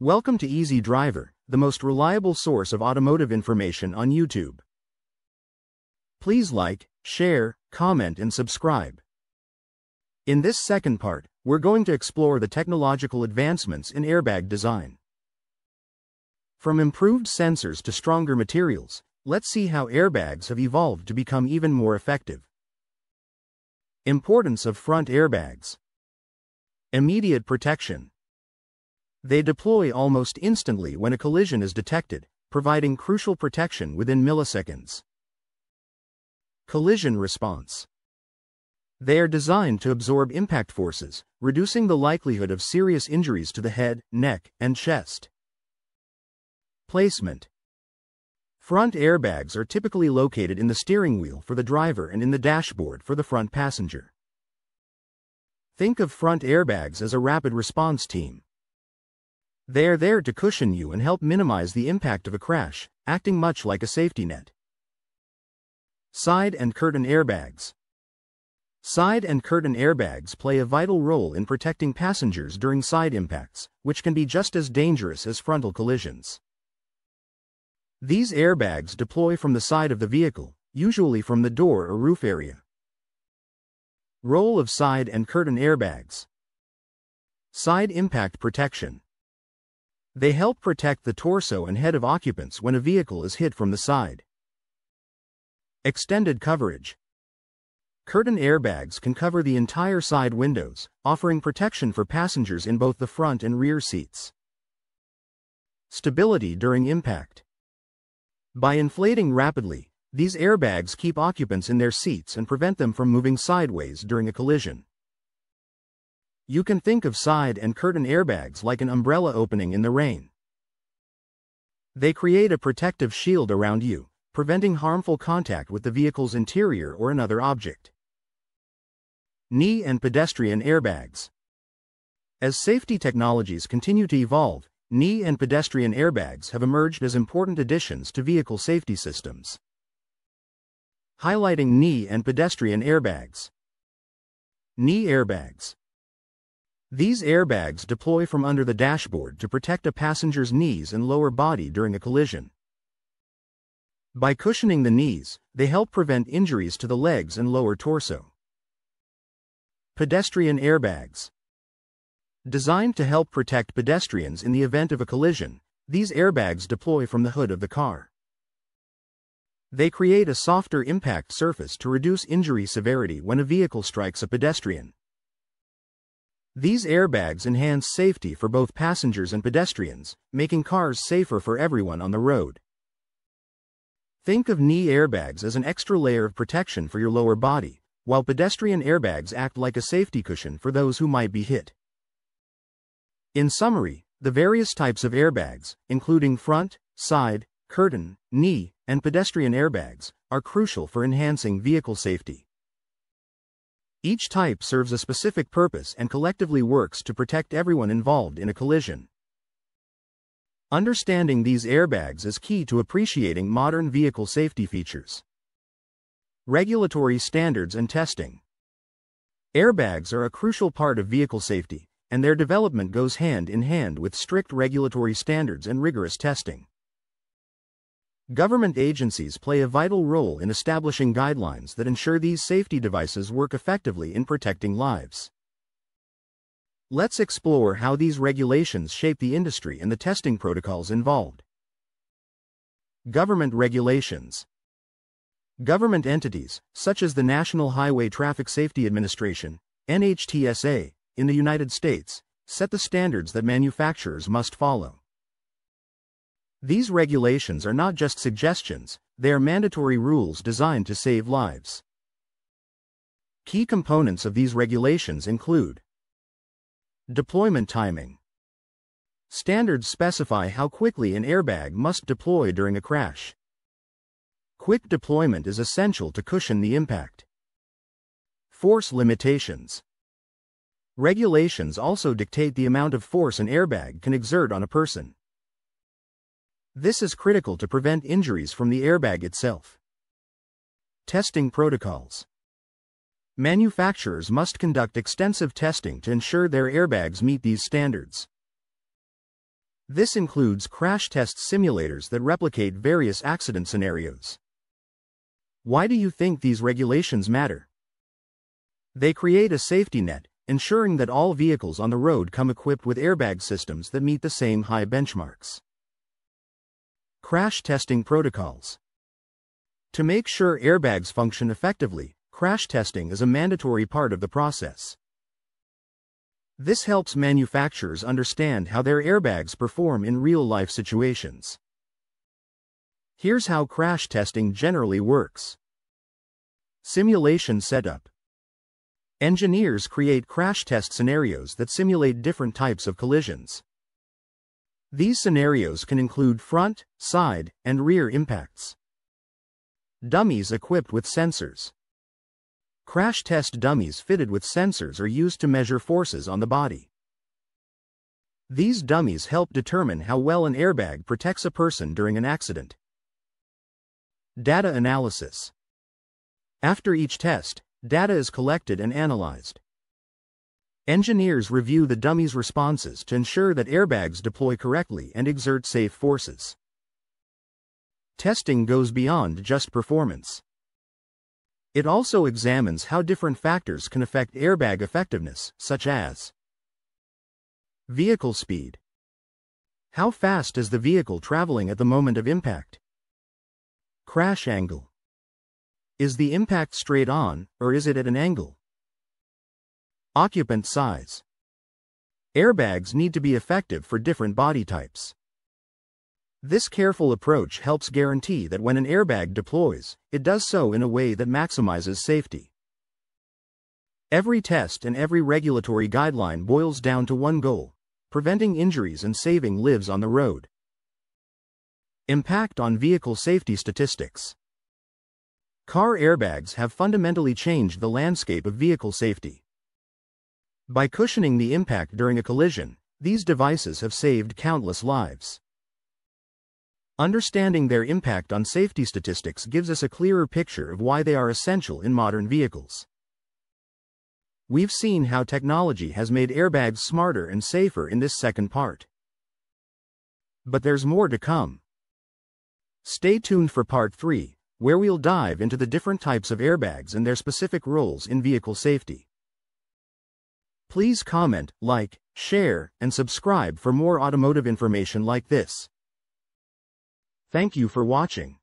Welcome to Easy Driver, the most reliable source of automotive information on YouTube. Please like, share, comment, and subscribe. In this second part, we're going to explore the technological advancements in airbag design. From improved sensors to stronger materials, let's see how airbags have evolved to become even more effective. Importance of front airbags. Immediate protection. They deploy almost instantly when a collision is detected, providing crucial protection within milliseconds. Collision response. They are designed to absorb impact forces, reducing the likelihood of serious injuries to the head, neck, and chest. Placement. Front airbags are typically located in the steering wheel for the driver and in the dashboard for the front passenger. Think of front airbags as a rapid response team. They are there to cushion you and help minimize the impact of a crash, acting much like a safety net. Side and curtain airbags. Side and curtain airbags play a vital role in protecting passengers during side impacts, which can be just as dangerous as frontal collisions. These airbags deploy from the side of the vehicle, usually from the door or roof area. Role of side and curtain airbags. Side impact protection. They help protect the torso and head of occupants when a vehicle is hit from the side. Extended coverage. Curtain airbags can cover the entire side windows, offering protection for passengers in both the front and rear seats. Stability during impact. By inflating rapidly, these airbags keep occupants in their seats and prevent them from moving sideways during a collision. You can think of side and curtain airbags like an umbrella opening in the rain. They create a protective shield around you, preventing harmful contact with the vehicle's interior or another object. Knee and pedestrian airbags. As safety technologies continue to evolve, knee and pedestrian airbags have emerged as important additions to vehicle safety systems. Highlighting knee and pedestrian airbags. Knee airbags. These airbags deploy from under the dashboard to protect a passenger's knees and lower body during a collision. By cushioning the knees, they help prevent injuries to the legs and lower torso. Pedestrian airbags. Designed to help protect pedestrians in the event of a collision, these airbags deploy from the hood of the car. They create a softer impact surface to reduce injury severity when a vehicle strikes a pedestrian. These airbags enhance safety for both passengers and pedestrians, making cars safer for everyone on the road. Think of knee airbags as an extra layer of protection for your lower body, while pedestrian airbags act like a safety cushion for those who might be hit. In summary, the various types of airbags, including front, side, curtain, knee, and pedestrian airbags, are crucial for enhancing vehicle safety. Each type serves a specific purpose and collectively works to protect everyone involved in a collision. Understanding these airbags is key to appreciating modern vehicle safety features. Regulatory standards and testing. Airbags are a crucial part of vehicle safety, and their development goes hand in hand with strict regulatory standards and rigorous testing. Government agencies play a vital role in establishing guidelines that ensure these safety devices work effectively in protecting lives. Let's explore how these regulations shape the industry and the testing protocols involved. Government regulations. Government entities, such as the National Highway Traffic Safety Administration, NHTSA, in the United States, set the standards that manufacturers must follow. These regulations are not just suggestions, they are mandatory rules designed to save lives. Key components of these regulations include Deployment timing. Standards specify how quickly an airbag must deploy during a crash. Quick deployment is essential to cushion the impact. Force limitations. Regulations also dictate the amount of force an airbag can exert on a person. This is critical to prevent injuries from the airbag itself. Testing protocols. Manufacturers must conduct extensive testing to ensure their airbags meet these standards. This includes crash test simulators that replicate various accident scenarios. Why do you think these regulations matter? They create a safety net, ensuring that all vehicles on the road come equipped with airbag systems that meet the same high benchmarks. Crash testing protocols. To make sure airbags function effectively, crash testing is a mandatory part of the process. This helps manufacturers understand how their airbags perform in real-life situations. Here's how crash testing generally works. Simulation setup. Engineers create crash test scenarios that simulate different types of collisions. These scenarios can include front, side, and rear impacts. Dummies equipped with sensors. Crash test dummies fitted with sensors are used to measure forces on the body. These dummies help determine how well an airbag protects a person during an accident. Data analysis. After each test, data is collected and analyzed. Engineers review the dummy's responses to ensure that airbags deploy correctly and exert safe forces. Testing goes beyond just performance. It also examines how different factors can affect airbag effectiveness, such as Vehicle speed. How fast is the vehicle traveling at the moment of impact? Crash angle. Is the impact straight on, or is it at an angle? Occupant size. Airbags need to be effective for different body types. This careful approach helps guarantee that when an airbag deploys, it does so in a way that maximizes safety. Every test and every regulatory guideline boils down to one goal preventing injuries and saving lives on the road. Impact on vehicle safety statistics. Car airbags have fundamentally changed the landscape of vehicle safety. By cushioning the impact during a collision, these devices have saved countless lives. Understanding their impact on safety statistics gives us a clearer picture of why they are essential in modern vehicles. We've seen how technology has made airbags smarter and safer in this second part. But there's more to come. Stay tuned for part 3, where we'll dive into the different types of airbags and their specific roles in vehicle safety. Please comment, like, share, and subscribe for more automotive information like this. Thank you for watching.